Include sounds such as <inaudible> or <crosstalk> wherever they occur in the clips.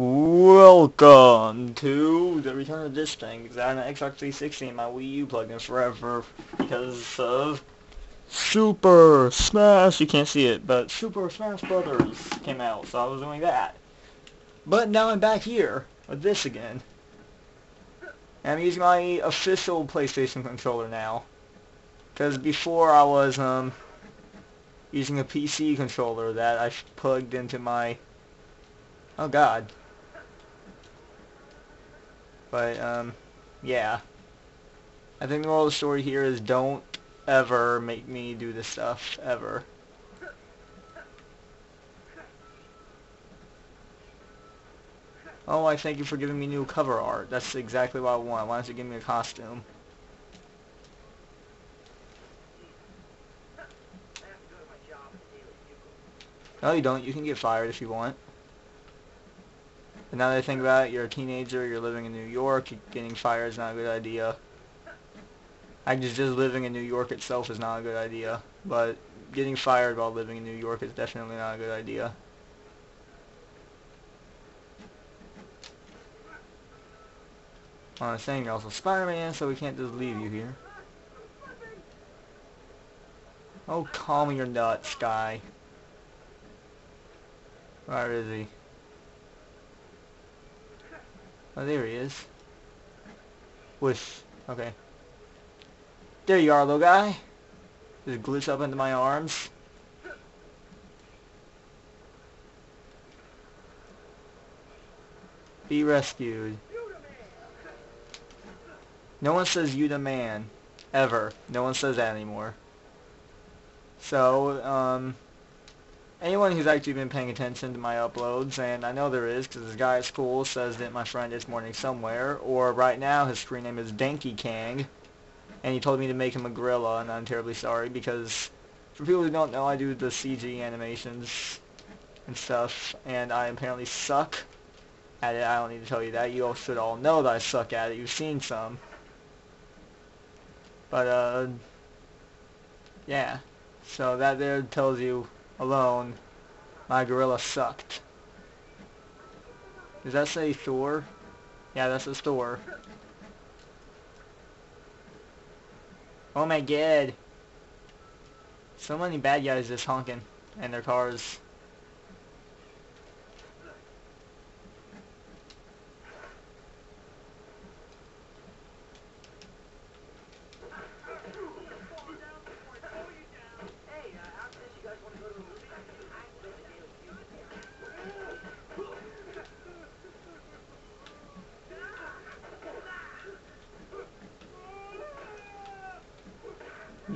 Welcome to the return of this thing, I had an Xbox 360 and my Wii U plugged in forever because of Super Smash, you can't see it, but Super Smash Brothers came out, so I was doing that. But now I'm back here with this again. And I'm using my official PlayStation controller now. Because before I was um using a PC controller that I plugged into my Oh god. But, um, yeah. I think the moral of the story here is don't ever make me do this stuff, ever. Oh, I thank you for giving me new cover art. That's exactly what I want. Why don't you give me a costume? No, you don't. You can get fired if you want. Now that I think about it, you're a teenager, you're living in New York, getting fired is not a good idea. I just, just living in New York itself is not a good idea. But getting fired while living in New York is definitely not a good idea. I'm saying you're also Spider-Man, so we can't just leave you here. Oh, calm your nuts, guy. Where is he? Oh, there he is. With, okay. There you are, little guy. Just glitch up into my arms. Be rescued. No one says you the man. Ever. No one says that anymore. So, um anyone who's actually been paying attention to my uploads, and I know there is because this guy at school says that my friend is morning somewhere, or right now his screen name is Danky Kang, and he told me to make him a gorilla, and I'm terribly sorry because for people who don't know, I do the CG animations and stuff, and I apparently suck at it. I don't need to tell you that. You all should all know that I suck at it. You've seen some. But, uh, yeah. So that there tells you alone, my gorilla sucked. Does that say Thor? Yeah, that's a Thor. Oh my god. So many bad guys just honking in their cars.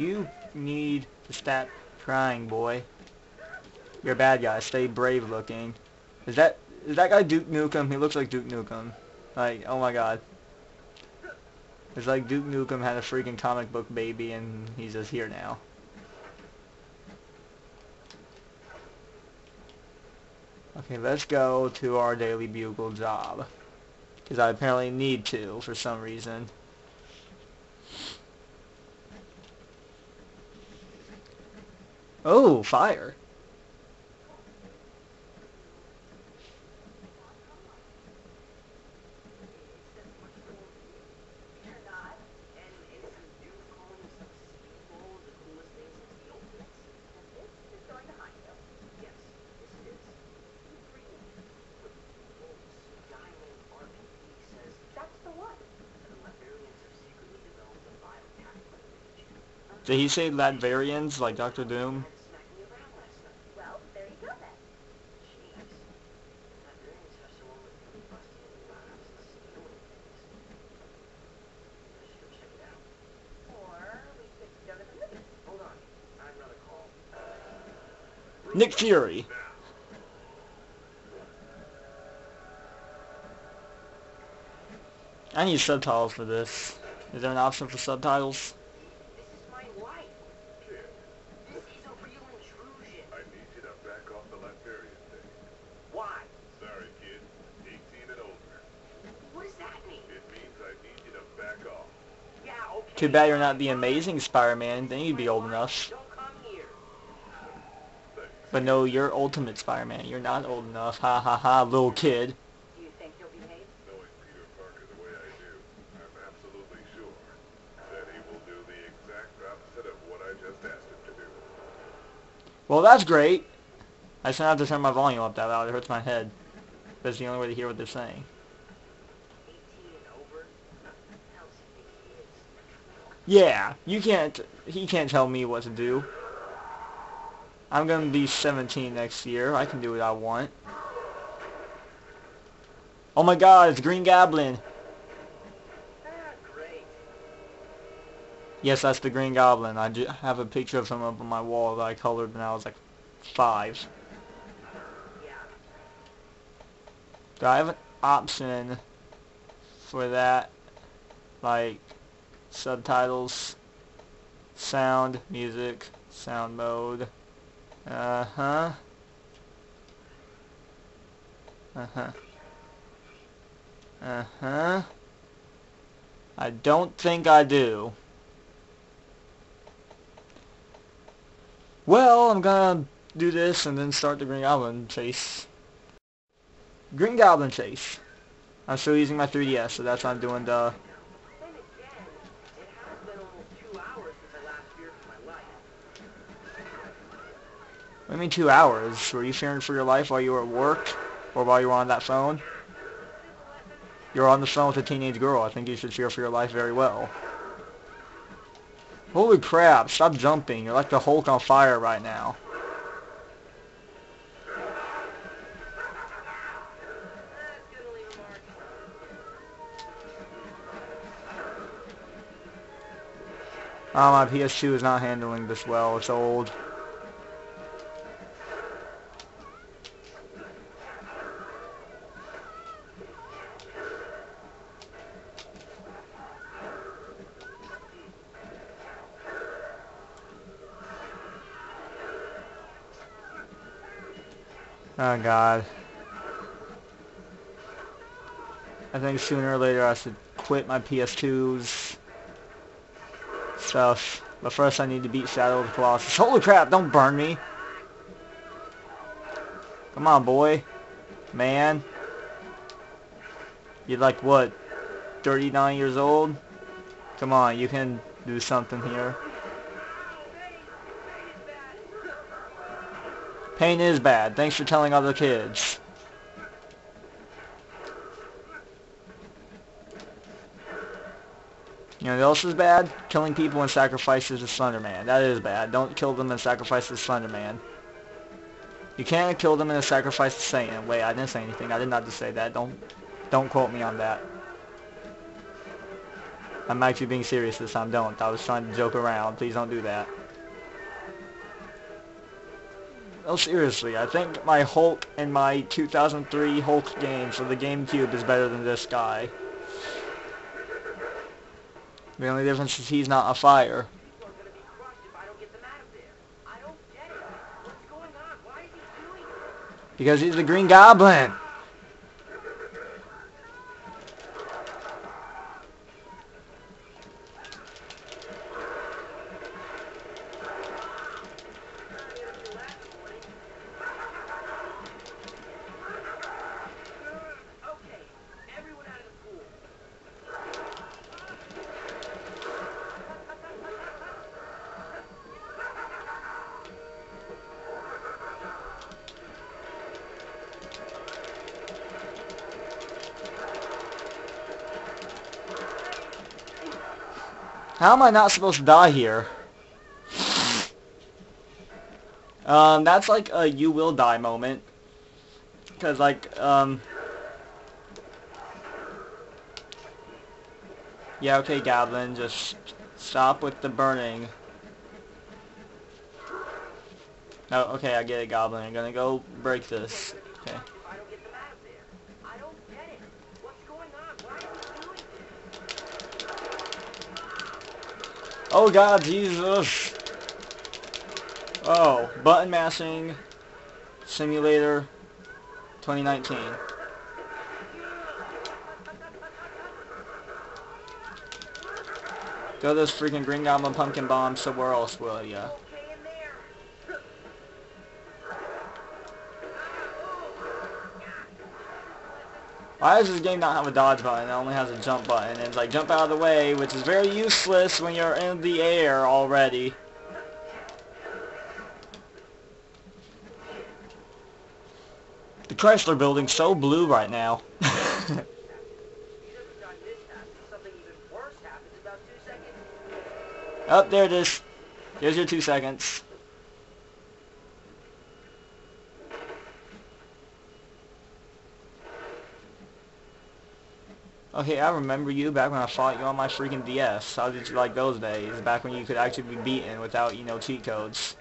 You need to stop crying, boy. You're a bad guy. Stay brave looking. Is that is that guy Duke Nukem? He looks like Duke Nukem. Like, oh my god. It's like Duke Nukem had a freaking comic book baby and he's just here now. Okay, let's go to our Daily Bugle job. Because I apparently need to for some reason. Oh, fire. Did he say Latverians like Doctor Doom? Nick Fury. I need subtitles for this. Is there an option for subtitles? Too bad you're not the amazing Spider-Man, then you'd be old enough. But no, you're Ultimate Spider-Man. You're not old enough. Ha ha ha, little kid. Well, that's great. I should have to turn my volume up that loud. It hurts my head. That's the only way to hear what they're saying. Yeah, you can't, he can't tell me what to do. I'm going to be 17 next year. I can do what I want. Oh my god, it's Green Goblin. Yes, that's the Green Goblin. I have a picture of him up on my wall that I colored when I was like five. Do I have an option for that? Like subtitles, sound, music, sound mode. Uh-huh. Uh-huh. Uh-huh. I don't think I do. Well, I'm gonna do this and then start the Green Goblin chase. Green Goblin chase. I'm still using my 3DS, so that's why I'm doing the... Do mean two hours? Were you fearing for your life while you were at work? Or while you were on that phone? You're on the phone with a teenage girl. I think you should fear for your life very well. Holy crap, stop jumping. You're like the Hulk on fire right now. Oh, my PS2 is not handling this well. It's old. Oh god. I think sooner or later I should quit my PS2's stuff. But first I need to beat Shadow of the Colossus. Holy crap, don't burn me! Come on, boy. Man. You're like, what, 39 years old? Come on, you can do something here. Pain is bad. Thanks for telling other kids. You know what else is bad? Killing people and sacrifices to Slenderman. That is bad. Don't kill them and sacrifice to Slenderman. You can't kill them and sacrifice to Satan. Wait, I didn't say anything. I did not just say that. Don't don't quote me on that. I'm actually being serious this time. Don't. I was trying to joke around. Please don't do that. No, seriously, I think my Hulk and my 2003 Hulk game for the GameCube is better than this guy. The only difference is he's not a fire. Because he's the Green Goblin. How am I not supposed to die here? Um, that's like a you will die moment. Because, like, um... Yeah, okay, Goblin, just stop with the burning. No, okay, I get it, Goblin. I'm gonna go break this. Okay. Oh god, Jesus! Oh, button mashing simulator 2019. Throw this freaking Green Goblin Pumpkin Bomb somewhere else, will ya? Why does this game not have a dodge button? It only has a jump button. And it's like jump out of the way, which is very useless when you're in the air already. The Chrysler building's so blue right now. <laughs> Up oh, there it is. Here's your two seconds. Okay, I remember you back when I fought you on my freaking DS. How did you like those days? Back when you could actually be beaten without, you know, cheat codes.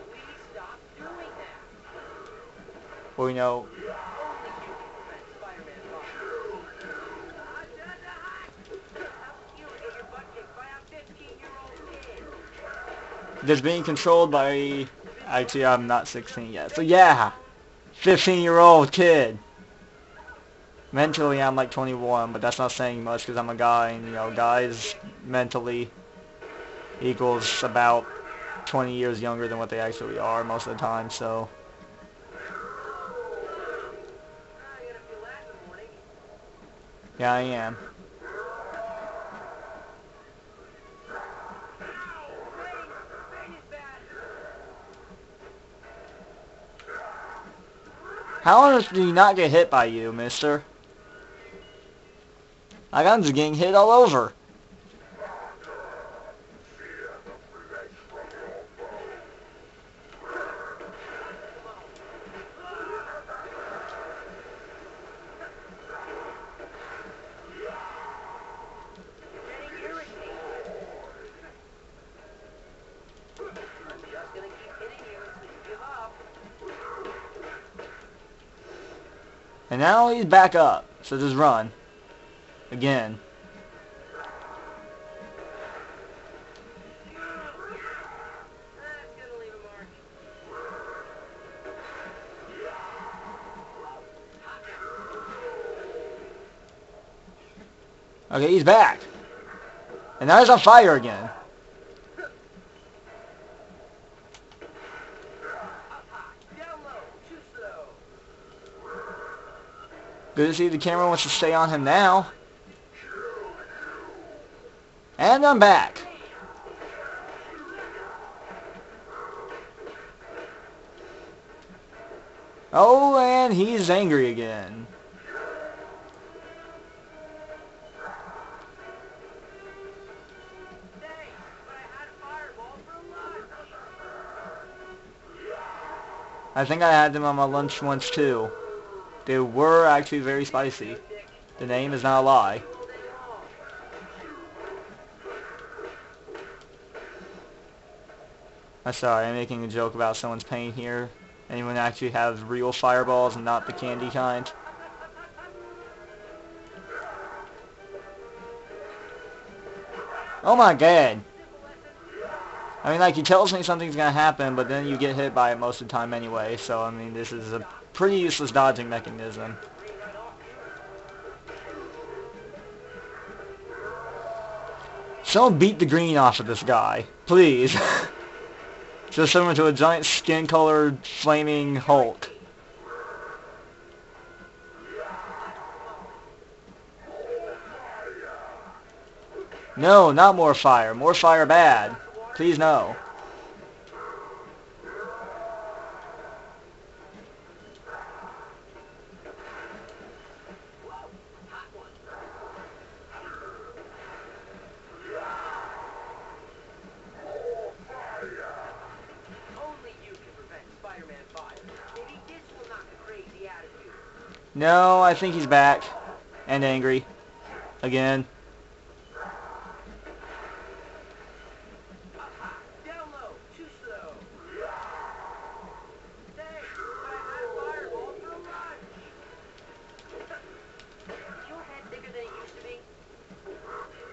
Well, you know... Just being controlled by... Actually, I'm not 16 yet. So yeah! 15-year-old kid! Mentally, I'm like 21, but that's not saying much because I'm a guy, and, you know, guys mentally equals about 20 years younger than what they actually are most of the time, so... Yeah, I am. How on earth do you not get hit by you, mister? My gun's getting hit all over. And now he's back up. So just run. Again. Okay, he's back. And now he's on fire again. Good to see the camera wants to stay on him now. And I'm back. Oh, and he's angry again. I think I had them on my lunch once too. They were actually very spicy. The name is not a lie. I'm sorry, I'm making a joke about someone's pain here. Anyone actually have real fireballs and not the candy kind? Oh my god! I mean, like, he tells me something's gonna happen, but then you get hit by it most of the time anyway, so, I mean, this is a pretty useless dodging mechanism. Someone beat the green off of this guy. Please. <laughs> Just similar to a giant skin-colored flaming Hulk. No, not more fire. More fire bad. Please no. No, I think he's back. And angry. Again.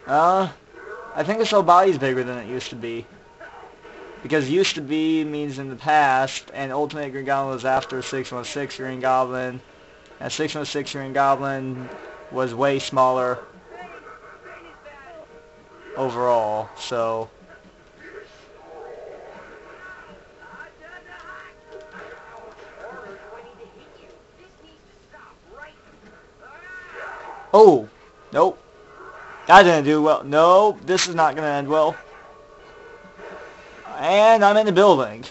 Uh, I think his whole body's bigger than it used to be. Because used to be means in the past, and Ultimate Green Goblin was after 616 Green Goblin, and 616 Green Goblin was way smaller overall, so... Oh! Nope. That didn't do well. No, this is not going to end well. And I'm in the building.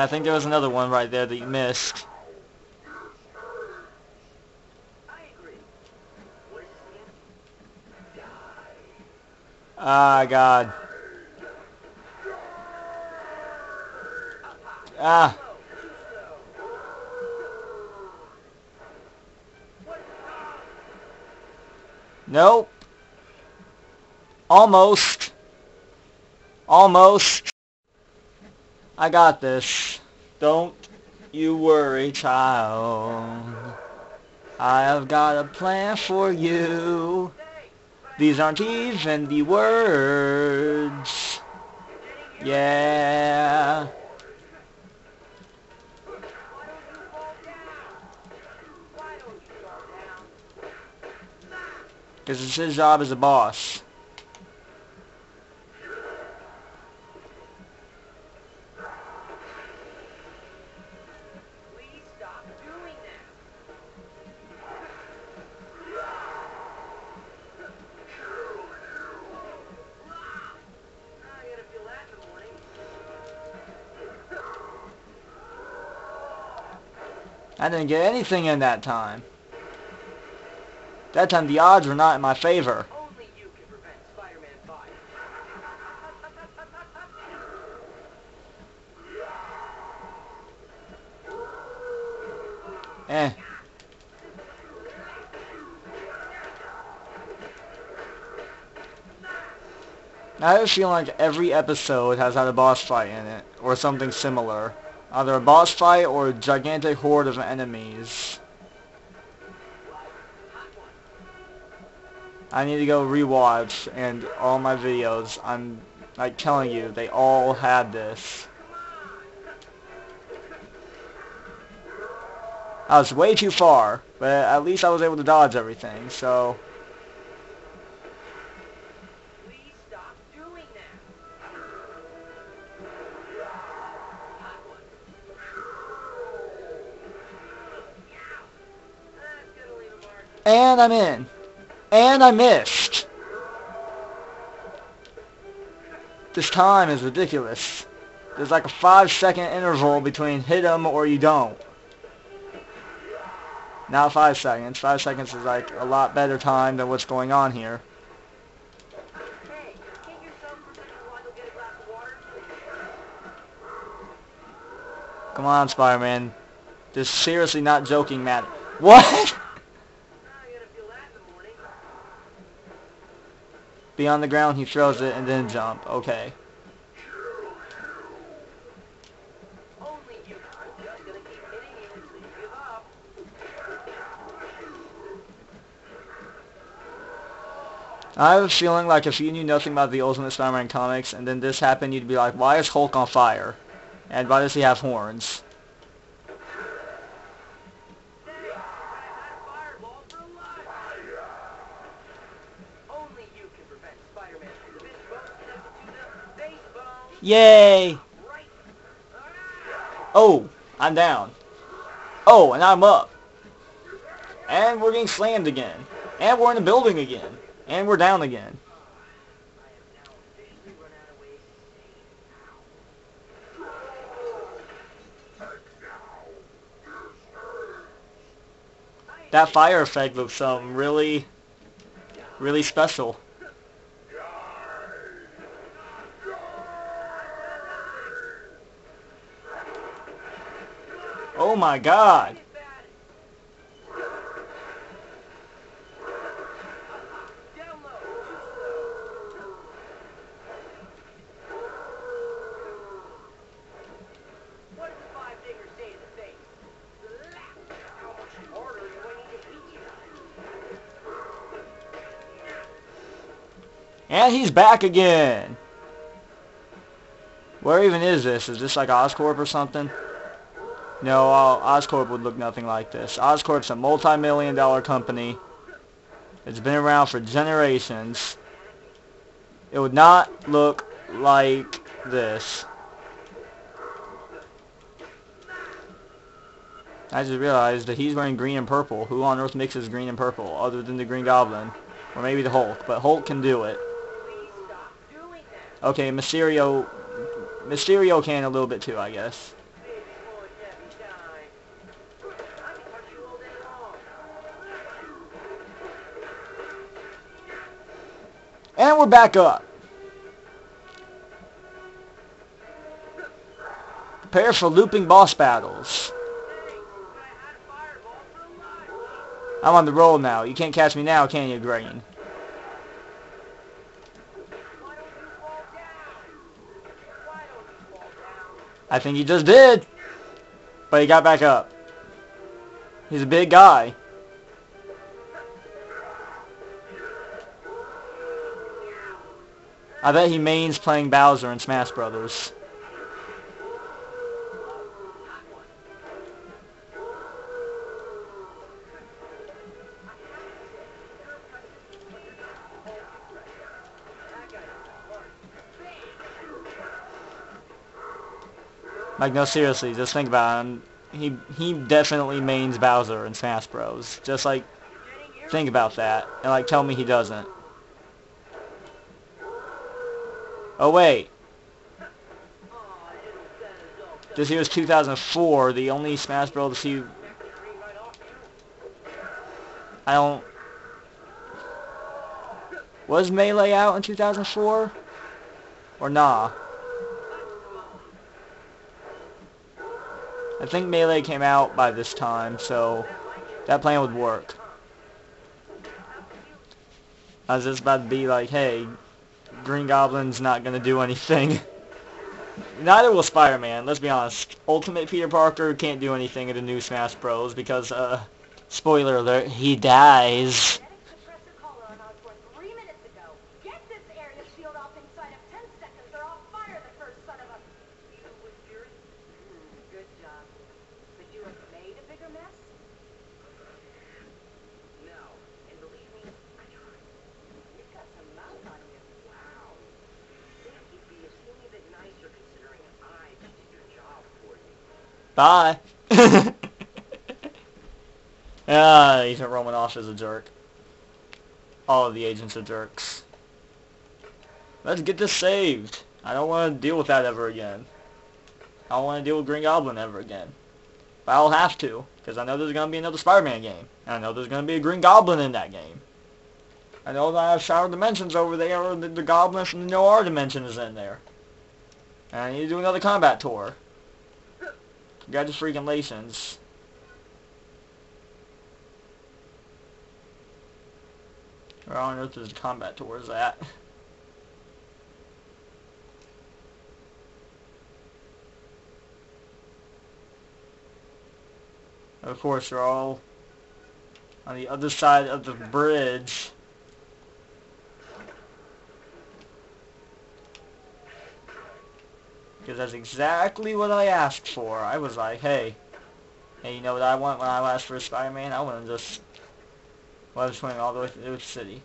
I think there was another one right there that you missed. Ah, God. Ah. Nope. Almost. Almost. I got this. Don't you worry, child. I have got a plan for you. These aren't even the words. Yeah. Because it's his job as a boss. I didn't get anything in that time. That time the odds were not in my favor. Only you can prevent Spider-Man 5. <laughs> Eh. I have a feeling like every episode has had a boss fight in it, or something similar. Either a boss fight or a gigantic horde of enemies. I need to go rewatch and all my videos, I'm like telling you, they all had this. I was way too far, but at least I was able to dodge everything, so... And I'm in. And I missed. This time is ridiculous. There's like a five second interval between hit him or you don't. Not five seconds. Five seconds is like a lot better time than what's going on here. Come on, Spider-Man. This seriously not joking, Matt. What? Ah, I gotta feel that in the morning. Be on the ground, he throws it, and then jump. Okay. I have a feeling like if you knew nothing about the Ultimate Spider-Man comics and then this happened, you'd be like, why is Hulk on fire? And why does he have horns? Yay! Oh, I'm down. Oh, and I'm up. And we're getting slammed again. And we're in the building again. And we're down again. That fire effect looks something really, really special. Oh my god. Get bad. Down low. Too slow. What does the five finger say to the face? Slap. How much harder do I need to my god. And he's back again. Where even is this? Is this like Oscorp or something? No, Oscorp would look nothing like this. Oscorp's a multi-million dollar company. It's been around for generations. It would not look like this. I just realized that he's wearing green and purple. Who on earth mixes green and purple other than the Green Goblin? Or maybe the Hulk, but Hulk can do it. Okay, Mysterio, Mysterio can a little bit too, I guess. And we're back up. Prepare for looping boss battles. I'm on the roll now. You can't catch me now, can you, Green? I think he just did. But he got back up. He's a big guy. I bet he mains playing Bowser in Smash Brothers. Like, no, seriously, just think about him. He, he definitely mains Bowser in Smash Bros. Just, like, think about that. And, like, tell me he doesn't. Oh, wait. This year was 2004. The only Smash Bros. he... I don't... Was Melee out in 2004? Or nah? I think Melee came out by this time, so that plan would work. I was just about to be like, hey, Green Goblin's not going to do anything. <laughs> Neither will Spider-Man, let's be honest. Ultimate Peter Parker can't do anything in the new Smash Bros. because, uh, spoiler alert, he dies. Bye. <laughs> ah, Agent Romanoff is a jerk. All of the agents are jerks. Let's get this saved. I don't want to deal with that ever again. I don't want to deal with Green Goblin ever again. But I'll have to, because I know there's going to be another Spider-Man game. And I know there's going to be a Green Goblin in that game. I know that I have Shattered Dimensions over there, the, the Goblin from the Noir Dimension is in there. And I need to do another combat tour. Congratulations. Where on earth is the combat towards that? Of course, they're all on the other side of the bridge. Because that's exactly what I asked for. I was like, hey, hey, you know what I want when I asked for Spider-Man? I want to just let swing all the way through the city.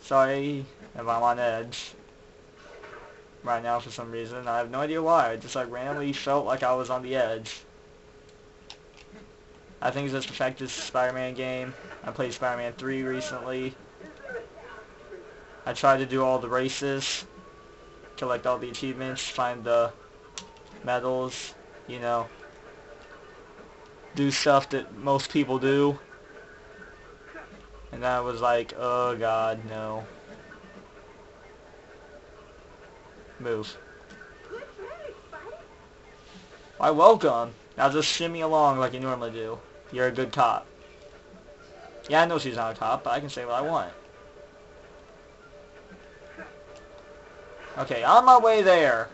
Sorry if I'm on edge right now for some reason. I have no idea why. I just like randomly felt like I was on the edge. I think it's just the fact this Spider-Man game. I played Spider-Man 3 recently. I tried to do all the races collect all the achievements, find the medals, you know, do stuff that most people do. And I was like, oh god, no. Move. Why, welcome. Now just shimmy along like you normally do. You're a good cop. Yeah, I know she's not a cop, but I can say what I want. Okay, on my way there.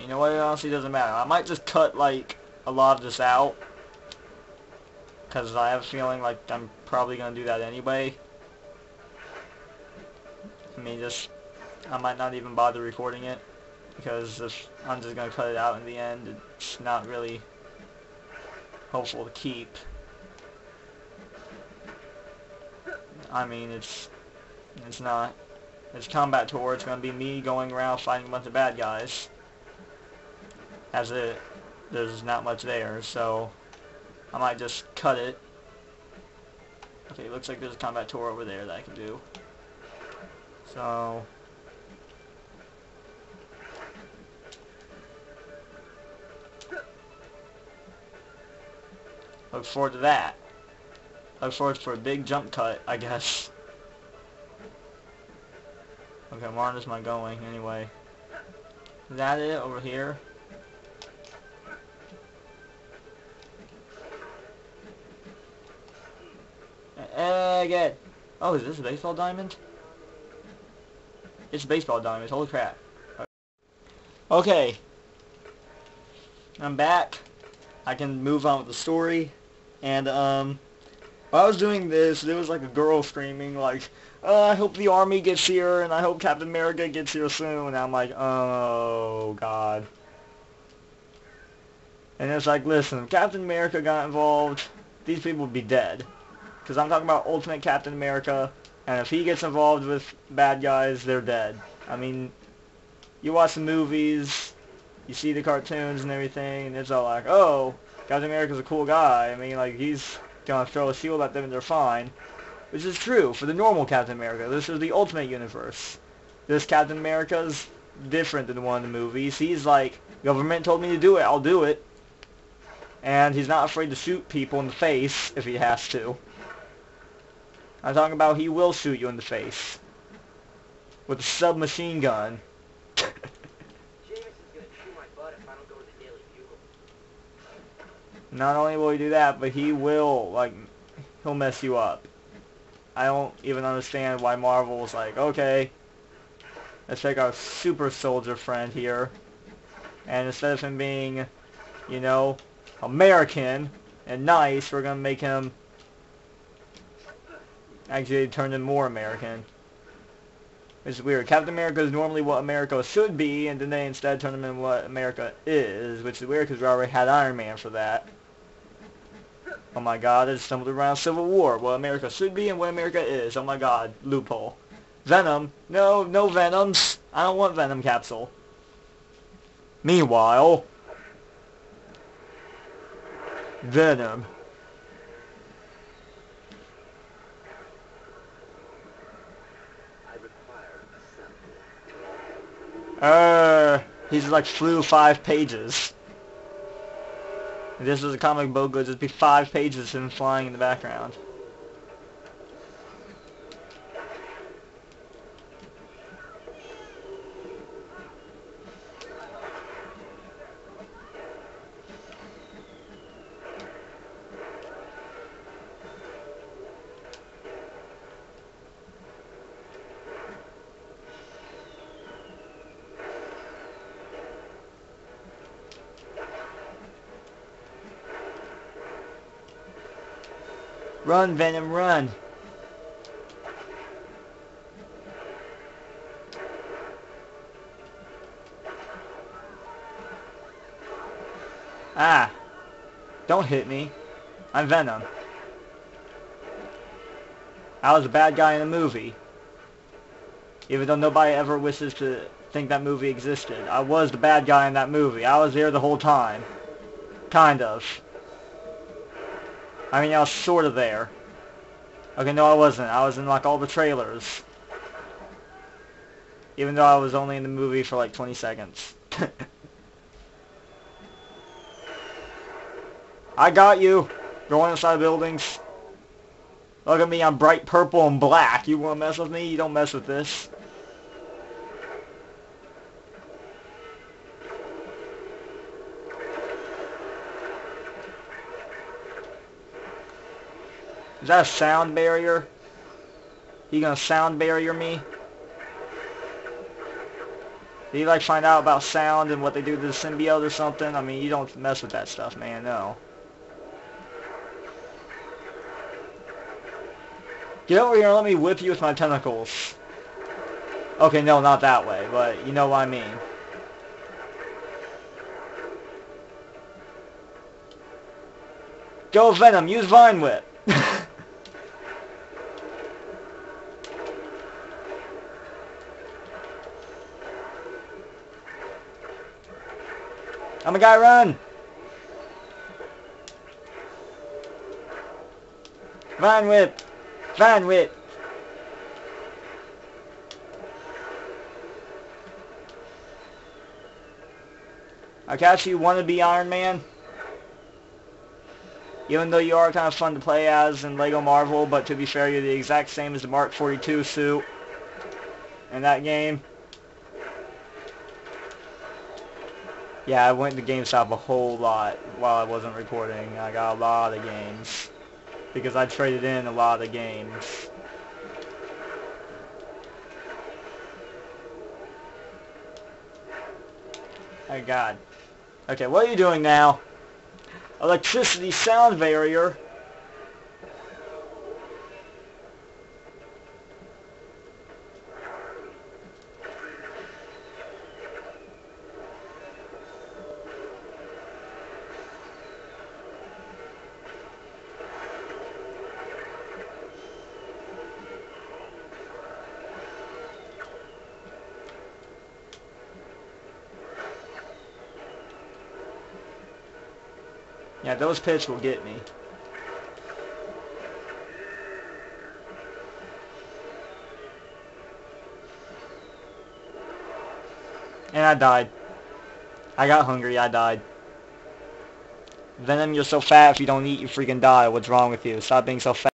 You know what? It honestly doesn't matter. I might just cut, like, a lot of this out. Because I have a feeling like I'm probably going to do that anyway. I mean, just... I might not even bother recording it. Because if I'm just going to cut it out in the end, it's not really hopeful to keep. I mean, it's... It's not. It's combat tour. It's going to be me going around fighting a bunch of bad guys. As it, there's not much there, so I might just cut it. Okay, looks like there's a combat tour over there that I can do. So... Look forward to that. Look forward for a big jump cut, I guess. Okay, where is my going anyway? Is that it over here? Again. Oh, is this a baseball diamond? It's a baseball diamond. Holy crap. Okay. I'm back. I can move on with the story. And, um, while I was doing this, there was like a girl screaming like, oh, I hope the army gets here and I hope Captain America gets here soon. And I'm like, oh, God. And it's like, listen, Captain America got involved, these people would be dead. Because I'm talking about Ultimate Captain America, and if he gets involved with bad guys, they're dead. I mean, you watch the movies, you see the cartoons and everything, and it's all like, oh, Captain America's a cool guy. I mean, like, he's gonna throw a shield at them and they're fine. Which is true for the normal Captain America. This is the Ultimate Universe. This Captain America's different than the one of the movies. He's like, government told me to do it, I'll do it. And he's not afraid to shoot people in the face if he has to. I'm talking about he will shoot you in the face. With a submachine gun. Not only will he do that, but he will, like, he'll mess you up. I don't even understand why Marvel's like, okay, let's take our super soldier friend here, and instead of him being, you know, American and nice, we're going to make him actually turn him more American. It's weird. Captain America is normally what America should be, and then they instead turn him into what America is, which is weird because we already had Iron Man for that. Oh my god, I stumbled around Civil War, what America should be and what America is. Oh my god, loophole. Venom. No, no Venoms. I don't want Venom capsule. Meanwhile, Venom. Uh, he's like flew five pages. If this was a comic book, it'd just be five pages of him flying in the background. Run, Venom, run. Ah. Don't hit me. I'm Venom. I was a bad guy in the movie. Even though nobody ever wishes to think that movie existed. I was the bad guy in that movie. I was there the whole time. Kind of. I mean, I was sort of there. Okay, no, I wasn't. I was in, like, all the trailers. Even though I was only in the movie for, like, 20 seconds. <laughs> I got you. Going inside buildings. Look at me, I'm bright purple and black. You want to mess with me? You don't mess with this. Is that a sound barrier? You gonna sound barrier me? Do you like find out about sound and what they do to the symbiote or something? I mean, you don't mess with that stuff, man, no. Get over here and let me whip you with my tentacles. Okay, no, not that way, but you know what I mean. Go Venom, use Vine Whip. A guy, run! Vine whip! Vine whip! I catch you want to be Iron Man? Even though you are kind of fun to play as in LEGO Marvel, but to be fair, you're the exact same as the Mark 42 suit. in that game. Yeah, I went to GameStop a whole lot while I wasn't recording. I got a lot of games. Because I traded in a lot of games. Oh god. Okay, what are you doing now? Electricity sound barrier. Yeah, those pits will get me. And I died. I got hungry, I died. Venom, you're so fat if you don't eat you freaking die. What's wrong with you? Stop being so fat.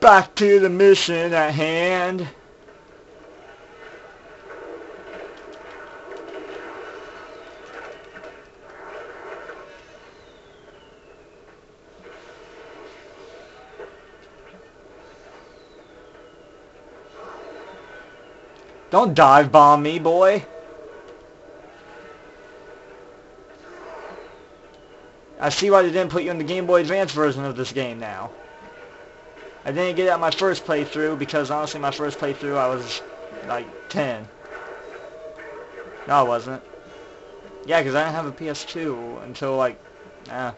Back to the mission at hand. Don't dive bomb me, boy. I see why they didn't put you in the Game Boy Advance version of this game now. I didn't get it my first playthrough because honestly my first playthrough I was like 10. No I wasn't. Yeah, because I didn't have a PS2 until like, eh.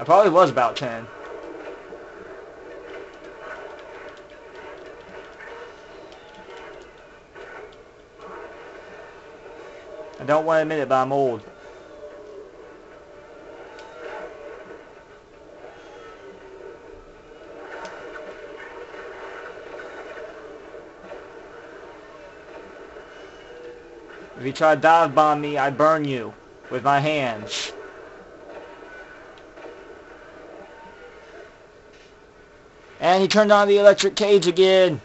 I probably was about 10. I don't want to admit it, but I'm old. If you try to dive bomb me, I burn you with my hands. And he turned on the electric cage again.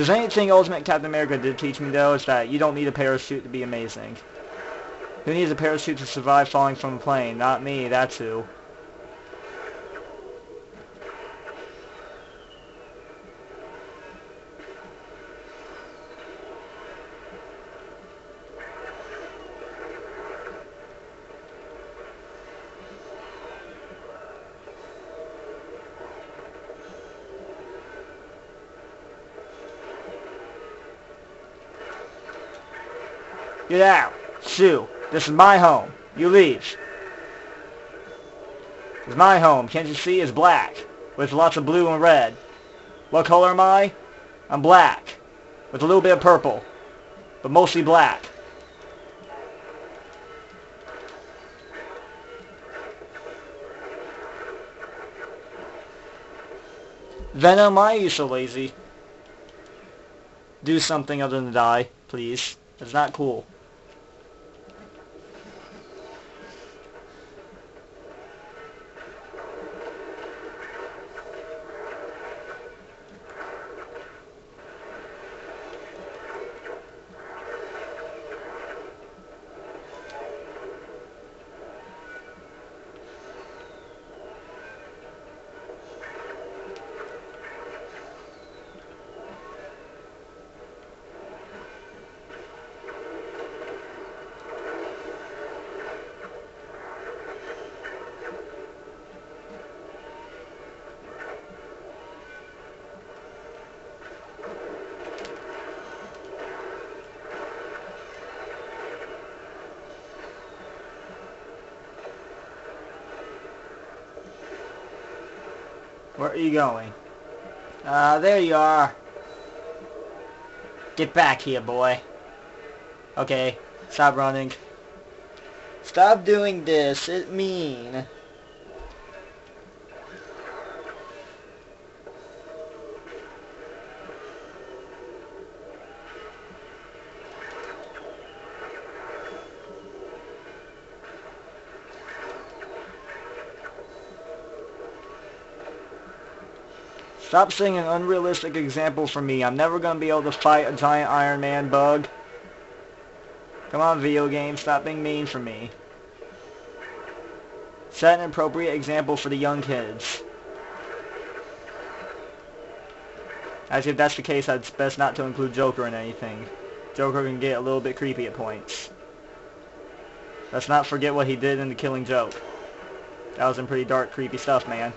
There's anything Ultimate Captain America did teach me, though, is that you don't need a parachute to be amazing. Who needs a parachute to survive falling from a plane? Not me, that's who. Get out. Sue, this is my home. You leave. It's my home. Can't you see? It's black. With lots of blue and red. What color am I? I'm black. With a little bit of purple. But mostly black. Venom, why are you so lazy? Do something other than die, please. It's not cool. Are you going? Uh, there you are. Get back here, boy. Okay, stop running. Stop doing this, it mean. Stop seeing an unrealistic example for me. I'm never going to be able to fight a giant Iron Man bug. Come on, video game. Stop being mean for me. Set an appropriate example for the young kids. Actually, if that's the case, it's best not to include Joker in anything. Joker can get a little bit creepy at points. Let's not forget what he did in The Killing Joke. That was some pretty dark, creepy stuff, man.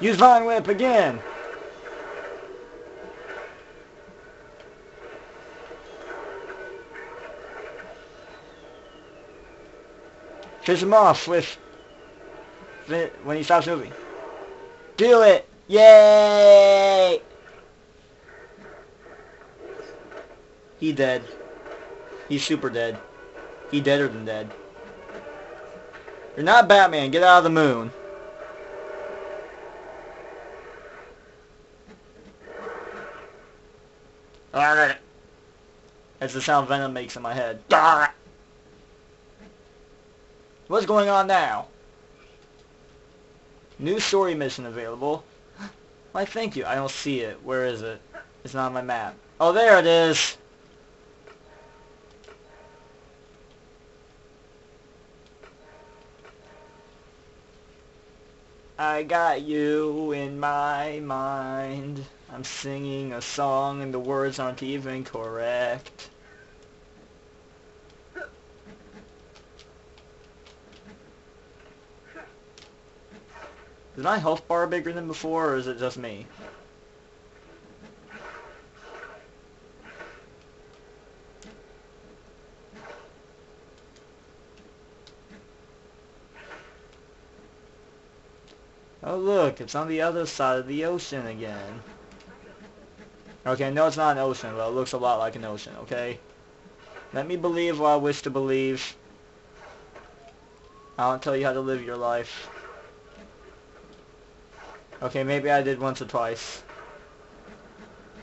Use Vine Whip again! Fish him off with when he stops moving. Do it! Yay! He dead. He's super dead. He deader than dead. You're not Batman. Get out of the moon. That's the sound Venom makes in my head. What's going on now? New story mission available. Why, thank you. I don't see it. Where is it? It's not on my map. Oh, there it is. I got you in my mind. I'm singing a song and the words aren't even correct. Is my health bar bigger than before, or is it just me? Oh look, it's on the other side of the ocean again. Okay, no it's not an ocean, but it looks a lot like an ocean, okay? Let me believe what I wish to believe. I won't tell you how to live your life. Okay, maybe I did once or twice.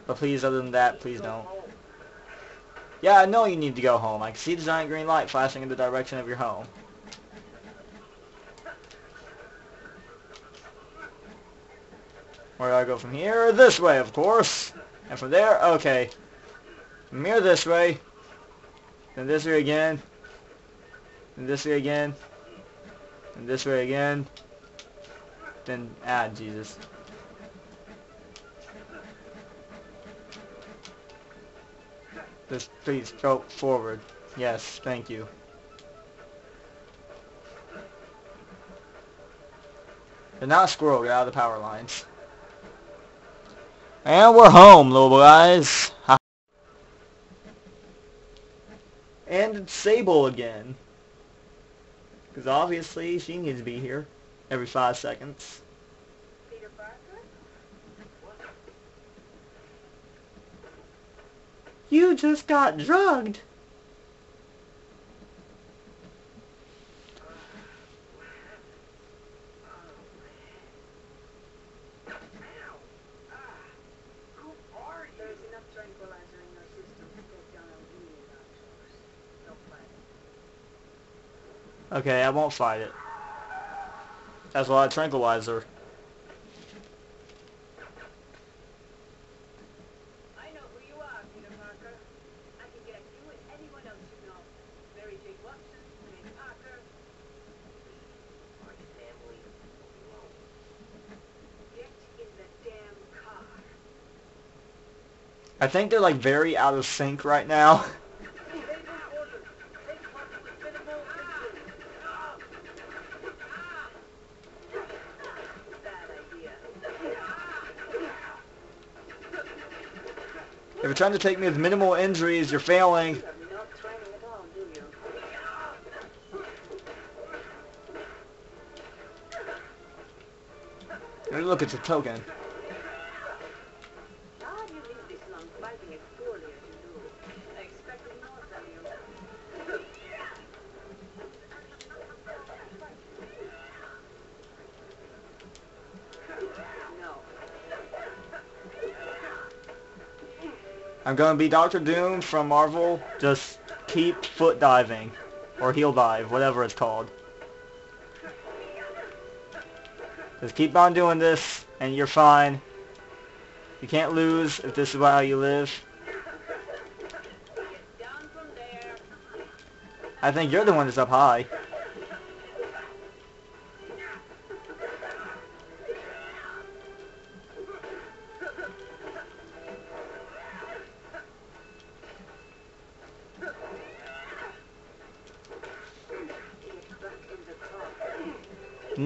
But please, other than that, please don't. Yeah, I know you need to go home. I can see the giant green light flashing in the direction of your home. Where do I go from here? This way, of course. And from there, okay. Mirror this way. Then this way again. And this way again. And this way again then ah Jesus. Just please go forward. Yes, thank you. But not a squirrel, get out of the power lines. And we're home, little guys. and it's Sable again. Because obviously she needs to be here every five seconds. Peter Parker? You just got drugged. There's enough tranquilizer in your system to take down a really large horse. Don't fight it. Okay, I won't fight it. That's a lot of tranquilizer. I know who you are, Peter Parker. I can get you and anyone else you know. Mary Jane Watson, Jane Parker. Our family alone. Get in the damn car. I think they're like very out of sync right now. <laughs> Favorite order. Take part in the minimal injury. Bad idea. If you're trying to take me with minimal injuries, you're failing. Look, it's a token. How do you leave this long fighting as poorly as you do? I expected more from you. No. I'm gonna be Doctor Doom from Marvel. Just keep foot diving. Or heel dive, whatever it's called. Just keep on doing this, and you're fine. You can't lose if this is how you live. I think you're the one that's up high.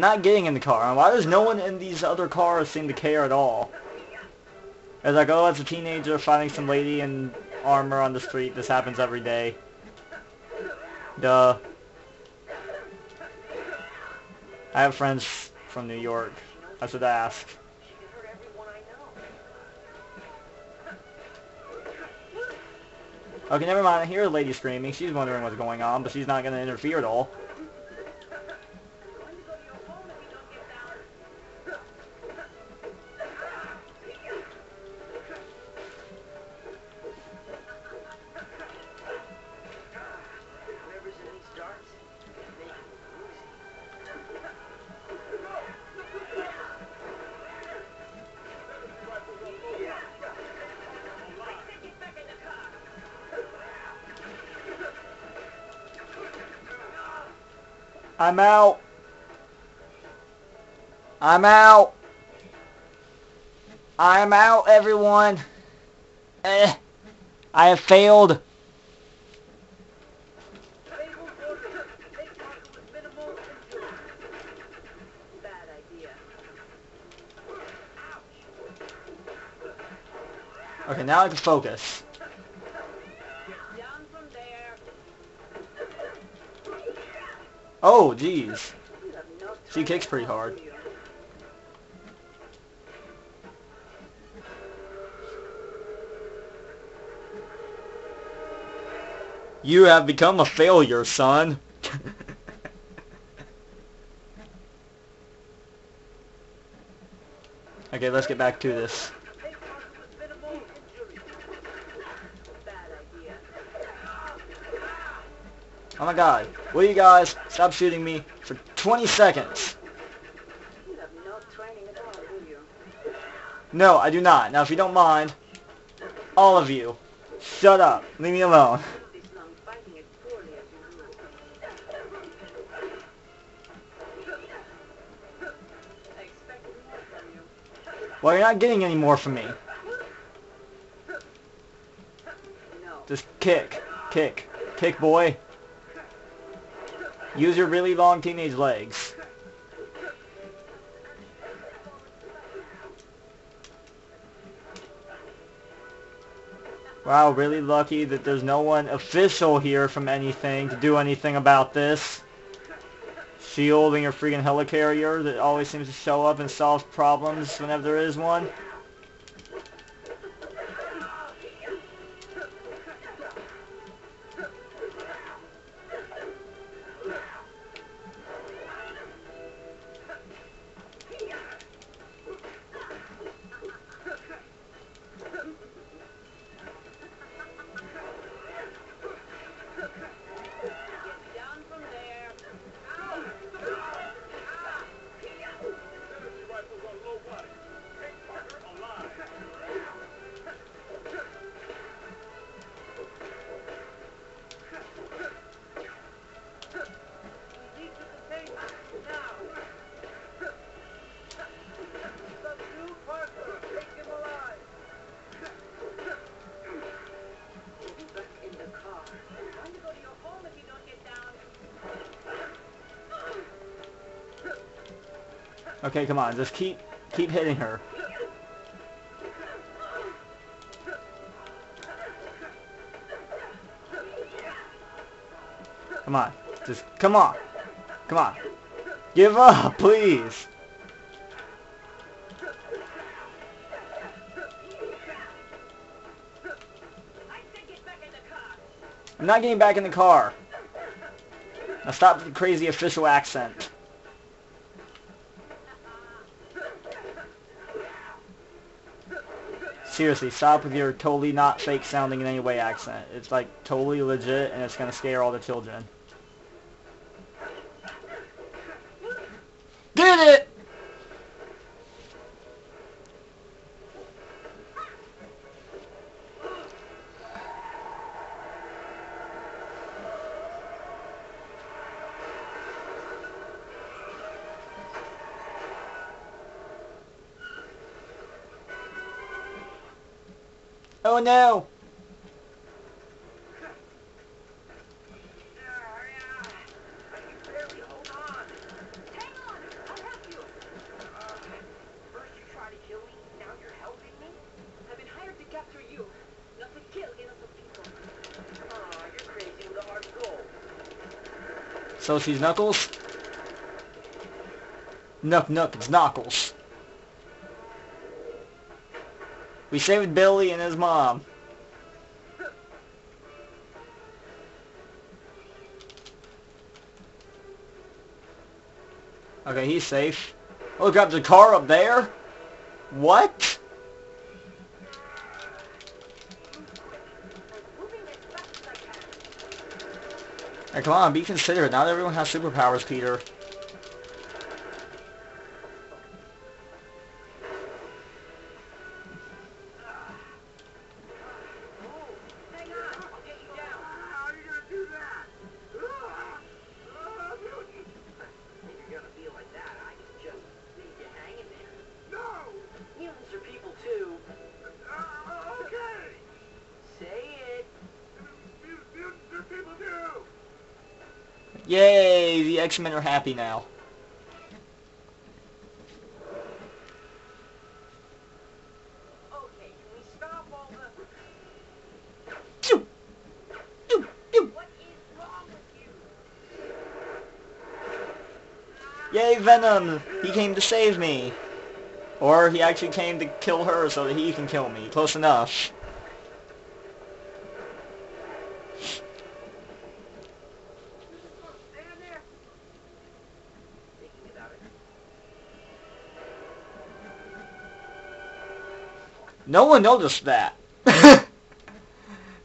Not getting in the car. Why does no one in these other cars seem to care at all? It's like, oh, as a teenager fighting some lady in armor on the street. This happens every day. Duh. I have friends from New York. I should ask. I. Okay, never mind. I hear a lady screaming. She's wondering what's going on, but she's not going to interfere at all. I'm out. I'm out. I'm out, everyone. Eh. I have failed. Okay, now I can focus. Down from there. Oh, jeez. She kicks pretty hard. You have become a failure, son. <laughs> okay, let's get back to this. Take Parker with minimal injury. Bad idea. Oh my god. Will you guys stop shooting me for 20 seconds? No I do not. Now, if you don't mind, all of you, shut up. Leave me alone. Well, you're not getting any more from me. Just kick. Kick. Kick, boy. Use your really long teenage legs. Wow, really lucky that there's no one official here from anything to do anything about this. Shield and your freaking helicarrier that always seems to show up and solve problems whenever there is one. Okay, come on, just keep keep hitting her. Come on, just come on, come on. Give up, please. I'm not getting back in the car. Now stop the crazy official accent. Seriously, stop with your totally not fake sounding in any way accent. It's like totally legit and it's gonna scare all the children. Gold. So she's Knuckles? Nuck Nuck, it's Knuckles. We saved Billy and his mom. Okay, he's safe. Oh, got the car up there? What? Hey, come on, be considerate. Not everyone has superpowers, Peter. X-Men are happy now. Yay, Venom! He came to save me. Or he actually came to kill her so that he can kill me. Close enough. Stand there. Thinking about it. No one noticed that. <laughs> that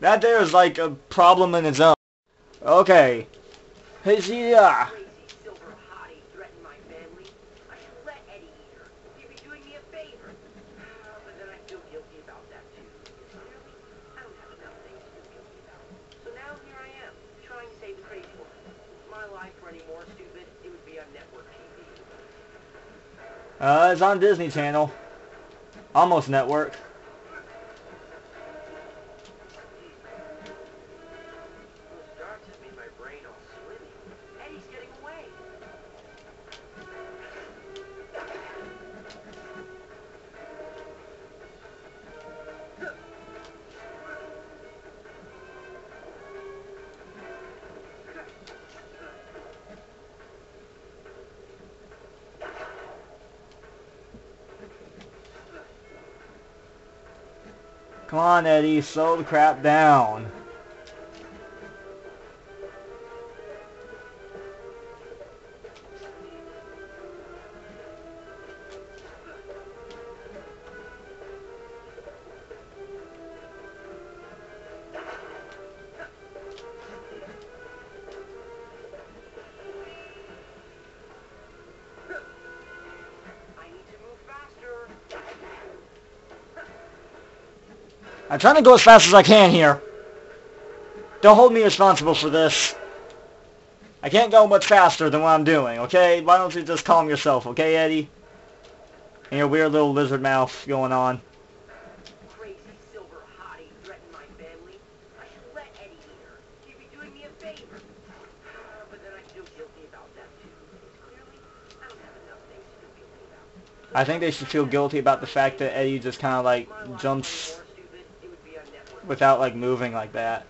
there is like a problem in its own. Okay. Hey, yeah. Crazy silver hottie threatened my family. I should Come on, Eddie, slow the crap down. Trying to go as fast as I can here. Don't hold me responsible for this. I can't go much faster than what I'm doing, okay? Why don't you just calm yourself, okay, Eddie? And your weird little lizard mouth going on. Crazy silver hottie threatened my family. I should let Eddie eat her. He'd be doing me a favor. Uh, but then I feel guilty about that too. Clearly, I don't have enough things to feel guilty about. I think they should feel guilty about the fact that Eddie just kind of like jumps were more stupid, it would be on network. Without like moving like that.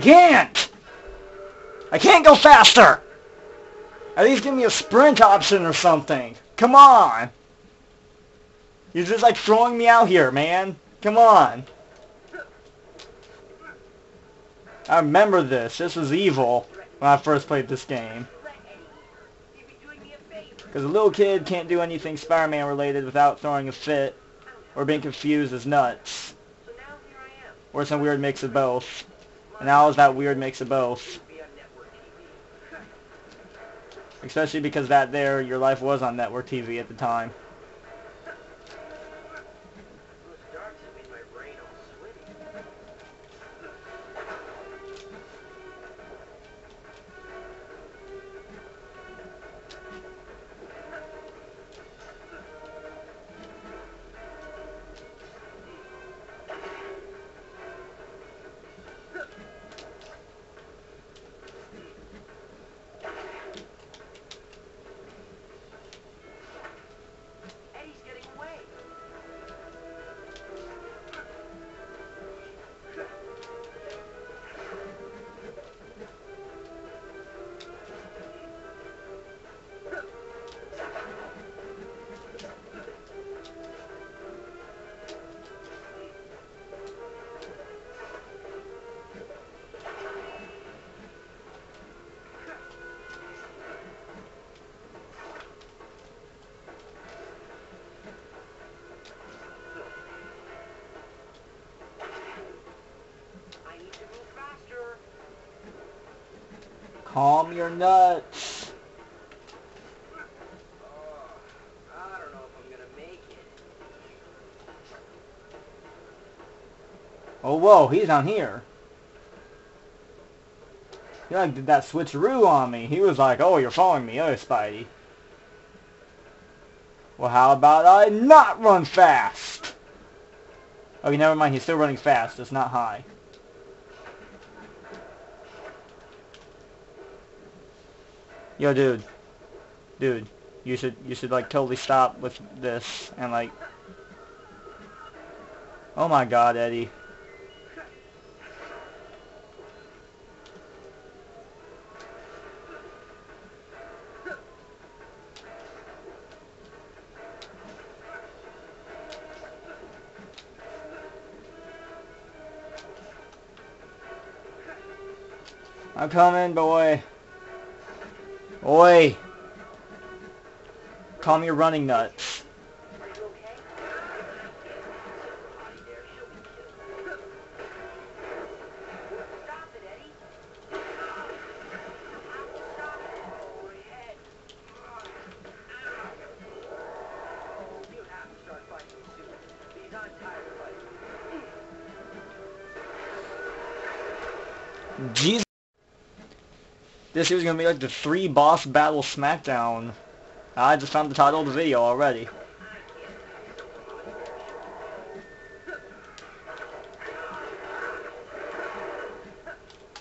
I can't! I can't go faster! At least give me a sprint option or something. Come on! You're just like throwing me out here, man. Come on. I remember this. This was evil when I first played this game. Because a little kid can't do anything Spider-Man related without throwing a fit or being confused as nuts. Or some weird mix of both. And I was that weird mix of both. Especially because that there, your life was on network TV at the time. Oh, whoa, he's down here. He like did that switcheroo on me. He was like, oh, you're following me. Oh, Spidey. Well, how about I not run fast? Okay, never mind. He's still running fast. It's not high. Yo, dude. Dude, you should you should like totally stop with this and like. Oh my God, Eddie. I'm coming, boy. Oi. me a running nuts. This is gonna be like the three boss battle smackdown. I just found the title of the video already.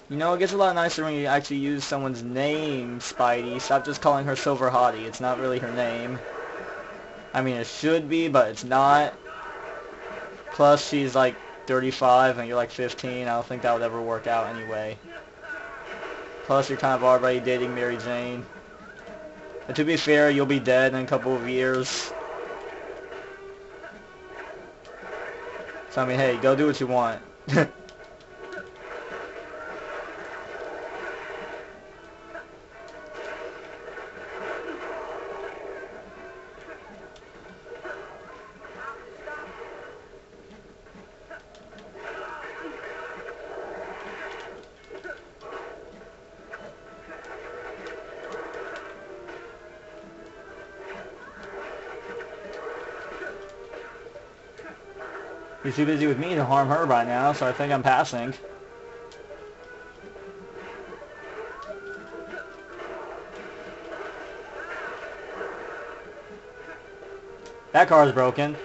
You know, it gets a lot nicer when you actually use someone's name, Spidey. Stop just calling her Silver Hottie. It's not really her name. I mean, it should be, but it's not. Plus, she's like 35 and you're like 15. I don't think that would ever work out anyway. Plus, you're kind of already dating Mary Jane. And to be fair, you'll be dead in a couple of years. So, I mean, hey, go do what you want. <laughs> He's too busy with me to harm her by now, so I think I'm passing. That car's broken.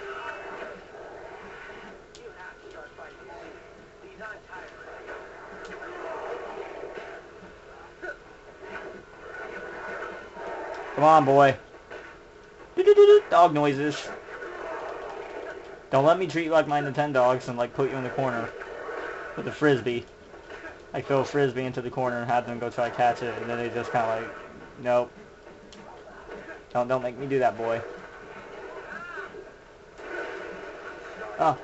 Come on, boy. Dog noises. Don't let me treat you like my Nintendogs and like put you in the corner with a frisbee. I throw a frisbee into the corner and have them go try to catch it, and then they just kind of like, nope. Don't don't make me do that, boy. Oh.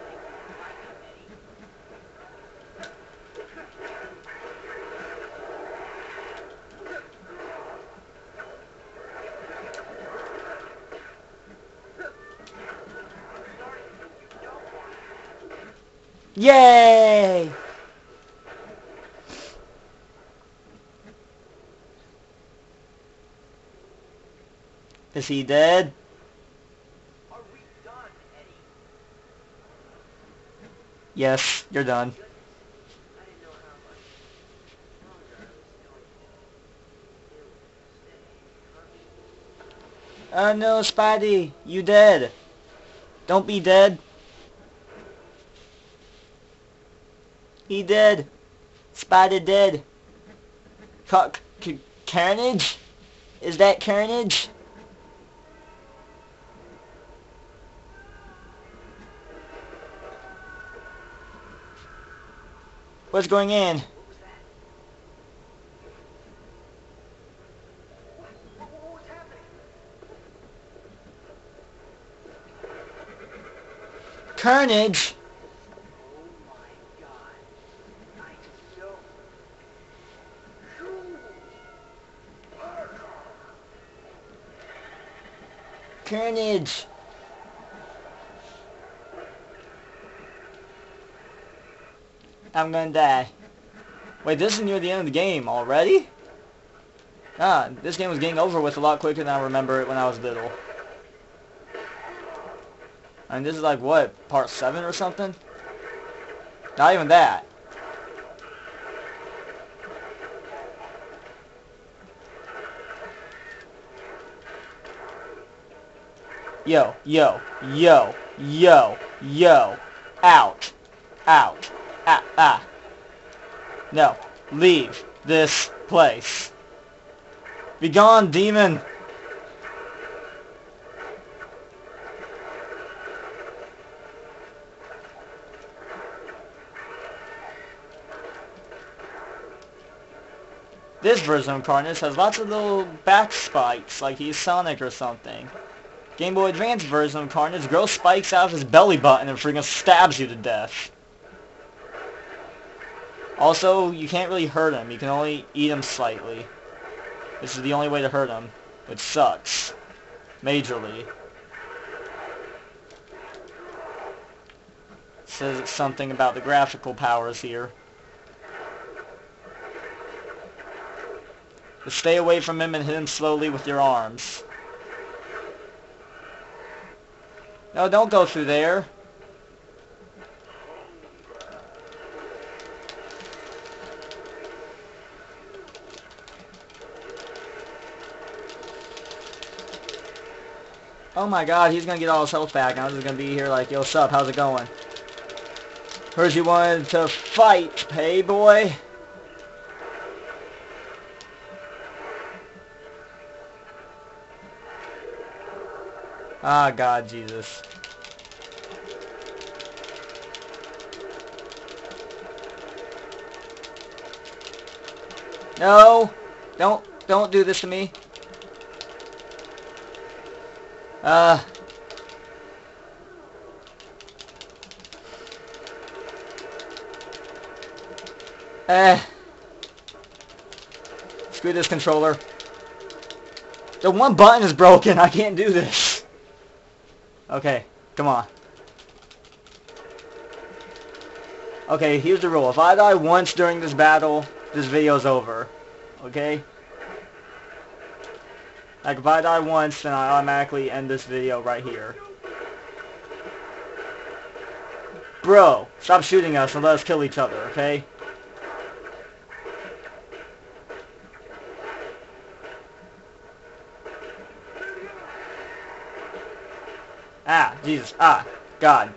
Yay! Is he dead? Done? Yes, you're done. Oh no, Spidey, you dead. Don't be dead. He dead. Spider dead. Ca- c- carnage? Is that carnage? What's going in? Carnage? Oh my god. I know. You are Carnage. I'm gonna die. Wait, this is near the end of the game already? Ah, this game was getting over with a lot quicker than I remember it when I was little. I mean, this is like, what, part 7 or something? Not even that. Yo, yo, yo, yo, yo, out, out, ah, ah. No, leave this place. Begone, demon! This version of Carnage has lots of little back spikes, like he's Sonic or something. Game Boy Advance version of Carnage grows spikes out of his belly button and freaking stabs you to death. Also, you can't really hurt him. You can only eat him slightly. This is the only way to hurt him, which sucks. Majorly. Says something about the graphical powers here. But stay away from him and hit him slowly with your arms. No, don't go through there. Oh my god, he's gonna get all his health back. I'm just gonna be here like, yo, sup, how's it going? Heard you wanted to fight, hey boy? Ah, God, Jesus. No! Don't, don't do this to me. Uh... Eh. Screw this controller. The one button is broken. I can't do this. Okay, come on. Okay, here's the rule. If I die once during this battle, this video's over. Okay? Like, if I die once, then I automatically end this video right here. Bro, stop shooting us and let us kill each other, okay? Ah, Jesus. Ah, God.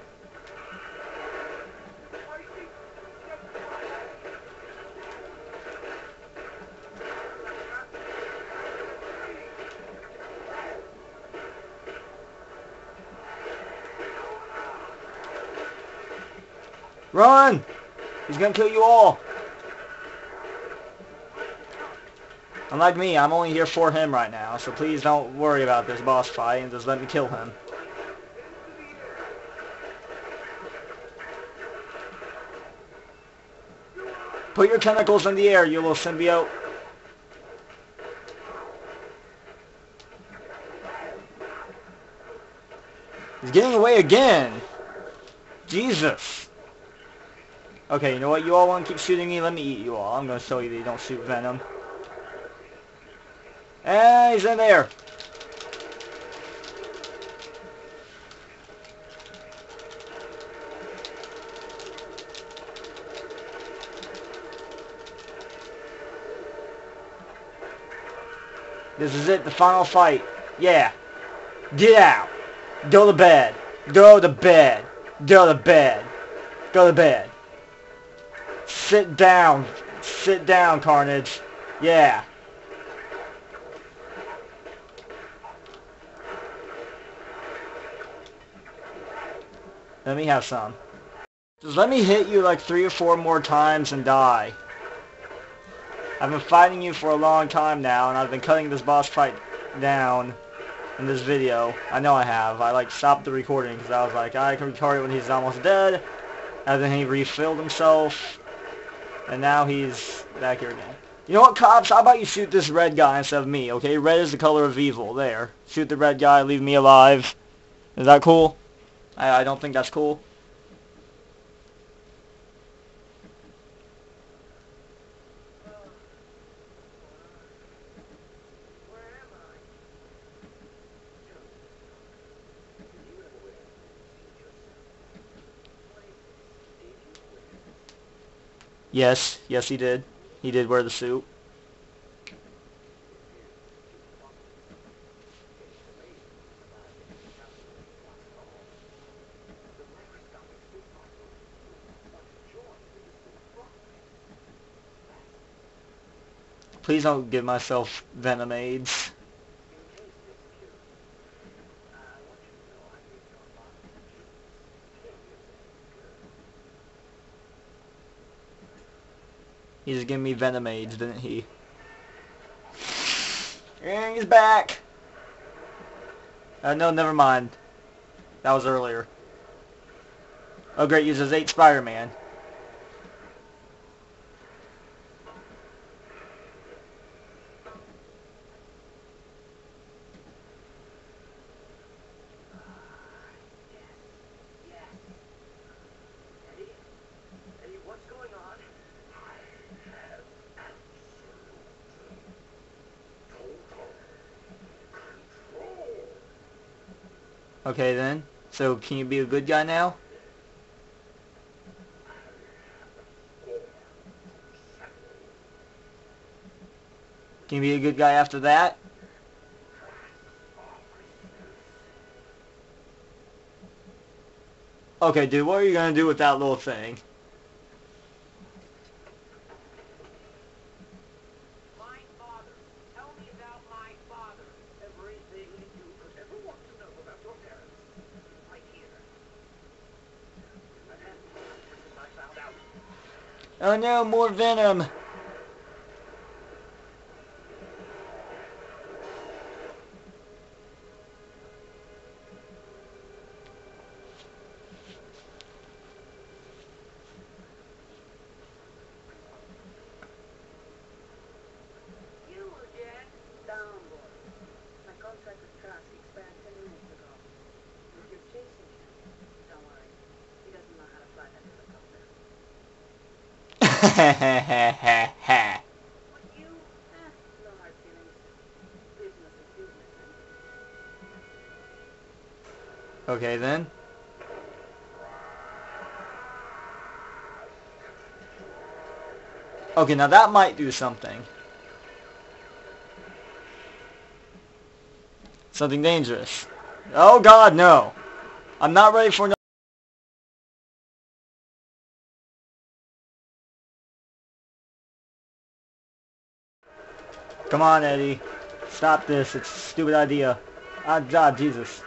Run! He's gonna kill you all. Unlike me, I'm only here for him right now, so please don't worry about this boss fight and just let me kill him. Put your tentacles in the air, you little symbiote. He's getting away again. Jesus. Okay, you know what? You all want to keep shooting me? Let me eat you all. I'm going to show you that you don't shoot Venom. And he's in there. This is it, the final fight. Yeah. Get out. Go to bed. Go to bed. Go to bed. Go to bed. Sit down. Sit down, Carnage. Yeah. Let me have some. Just let me hit you like three or four more times and die. I've been fighting you for a long time now, and I've been cutting this boss fight down in this video. I know I have. I like stopped the recording because I was like, I can record it when he's almost dead. And then he refilled himself. And now he's back here again. You know what, cops? How about you shoot this red guy instead of me, okay? Red is the color of evil. There. Shoot the red guy, leave me alive. Is that cool? I, I don't think that's cool. Yes, yes he did. He did wear the suit. Please don't give myself venom He just gave me venom AIDS, didn't he? And he's back! Uh, no, never mind. That was earlier. Oh great, uses 8 Spider-Man. Okay then. So can you be a good guy now? Can you be a good guy after that? Okay, dude, what are you gonna do with that little thing? My father. Tell me about my father. Everything you could ever want to know about your parents. Right here. And then, I found out. Oh no, more venom! You again? Down, boy. My contract with Trask expired ten minutes ago. If you're chasing him, don't worry. He doesn't know how to fly that helicopter. But you? Eh, no hard feelings. Business is business, eh? Okay then. Okay, now that might do something. Something dangerous. Oh god, no. I'm not ready for no Come on, Eddie. Stop this. It's a stupid idea. Ah, God, Jesus.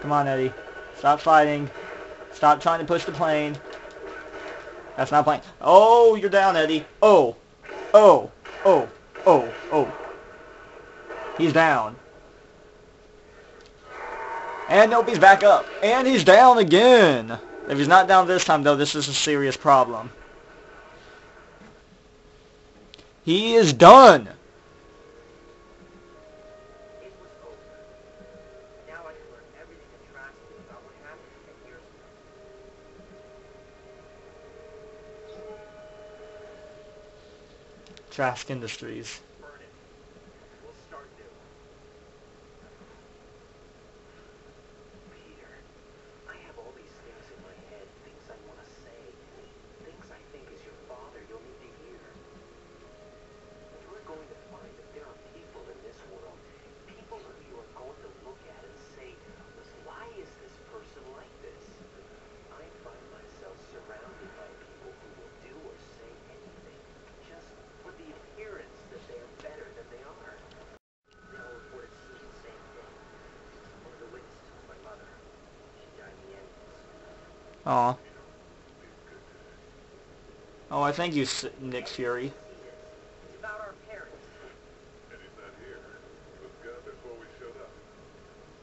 Come on, Eddie. Stop fighting. Stop trying to push the plane. That's not playing. Oh, you're down, Eddie. Oh. Oh. Oh. Oh. Oh. He's down. And nope, he's back up. And he's down again. If he's not down this time, though, this is a serious problem. He is done. Trask Industries. Thank you, Nick Fury.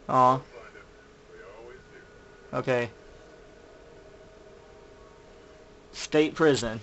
Aw. Okay. State prison.